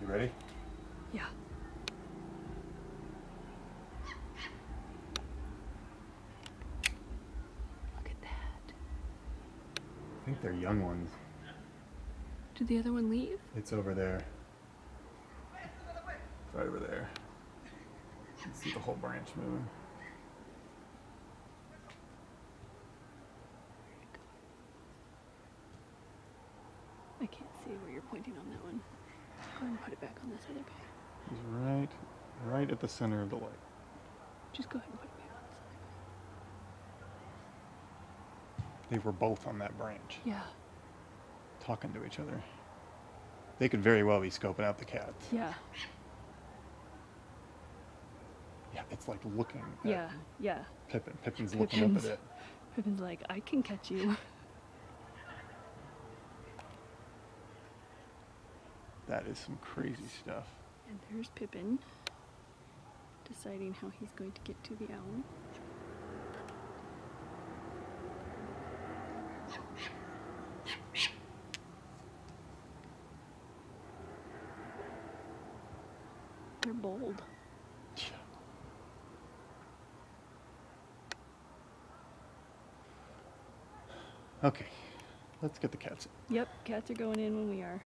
You ready? Yeah. Look at that. I think they're young ones. Did the other one leave? It's over there. It's right over there. You can see the whole branch moving. I can't see where you're pointing on that one. And put it back on this other right, right at the center of the light. Just go ahead and put it back on this other They were both on that branch. Yeah. talking to each other. They could very well be scoping out the cats. Yeah. Yeah, it's like looking at Yeah. Yeah. Pippin. Pippin's looking up at it. Pippin's like, I can catch you. That is some crazy stuff. And there's Pippin deciding how he's going to get to the owl. They're bold. Yeah. Okay, let's get the cats in. Yep, cats are going in when we are.